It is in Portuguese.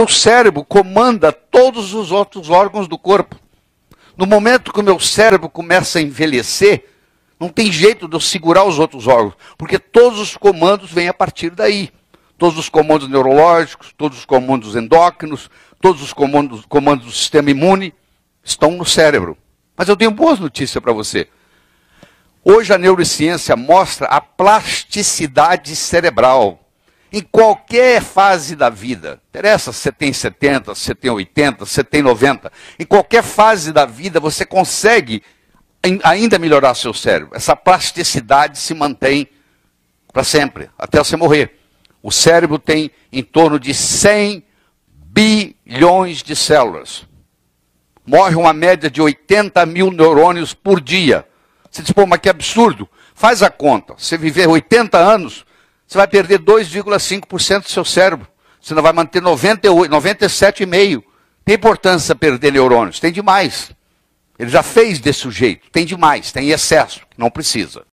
o cérebro comanda todos os outros órgãos do corpo. No momento que o meu cérebro começa a envelhecer, não tem jeito de eu segurar os outros órgãos, porque todos os comandos vêm a partir daí. Todos os comandos neurológicos, todos os comandos endócrinos, todos os comandos, comandos do sistema imune estão no cérebro. Mas eu tenho boas notícias para você. Hoje a neurociência mostra a plasticidade cerebral em qualquer fase da vida. Interessa se você tem 70, se você tem 80, se você tem 90. Em qualquer fase da vida você consegue ainda melhorar seu cérebro. Essa plasticidade se mantém para sempre, até você morrer. O cérebro tem em torno de 100 bilhões de células. Morre uma média de 80 mil neurônios por dia. Você diz, pô, mas que absurdo. Faz a conta. Você viver 80 anos, você vai perder 2,5% do seu cérebro. Você não vai manter 97,5%. Tem importância perder neurônios? Tem demais. Ele já fez desse jeito. Tem demais, tem excesso, não precisa.